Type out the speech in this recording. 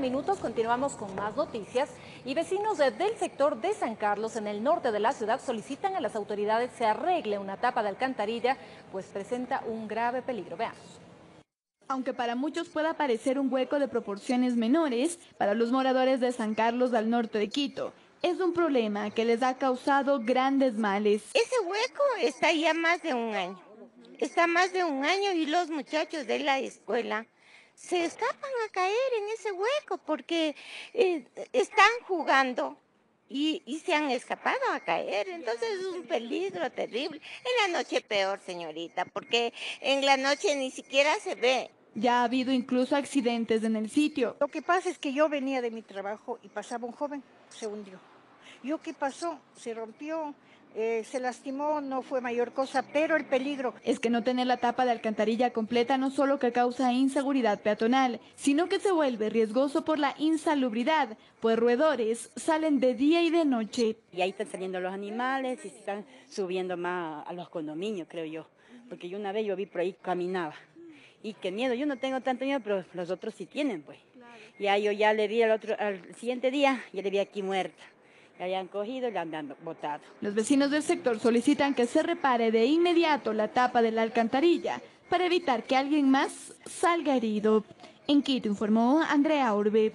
minutos continuamos con más noticias y vecinos del sector de San Carlos en el norte de la ciudad solicitan a las autoridades se arregle una tapa de alcantarilla pues presenta un grave peligro. Veamos. Aunque para muchos pueda parecer un hueco de proporciones menores, para los moradores de San Carlos al norte de Quito, es un problema que les ha causado grandes males. Ese hueco está ya más de un año. Está más de un año y los muchachos de la escuela se escapan a caer en ese hueco porque eh, están jugando y, y, se han escapado a caer. Entonces es un peligro terrible. En la noche peor, señorita, porque en la noche ni siquiera se ve. Ya ha habido incluso accidentes en el sitio. Lo que pasa es que yo venía de mi trabajo y pasaba un joven, se hundió. ¿Yo qué pasó? Se rompió eh, se lastimó, no fue mayor cosa, pero el peligro. Es que no tener la tapa de alcantarilla completa no solo que causa inseguridad peatonal, sino que se vuelve riesgoso por la insalubridad, pues roedores salen de día y de noche. Y ahí están saliendo los animales y se están subiendo más a los condominios, creo yo. Porque yo una vez yo vi por ahí caminaba. Y qué miedo, yo no tengo tanto miedo, pero los otros sí tienen, pues. Y ahí yo ya le vi al otro, al siguiente día, ya le vi aquí muerta cogido y la han botado. Los vecinos del sector solicitan que se repare de inmediato la tapa de la alcantarilla para evitar que alguien más salga herido. En Quito informó Andrea Orbe.